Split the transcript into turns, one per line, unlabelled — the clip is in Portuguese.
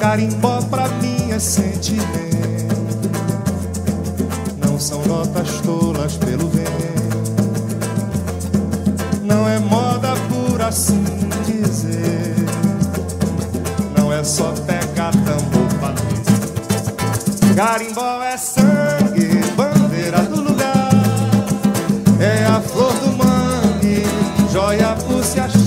Carimbó pra mim é sentimento. Não são notas tolas pelo vento. Não é moda por assim dizer. Não é só pegar tambor bater. Carimbó é sangue, bandeira do lugar. É a flor do mangue, joia por se achar.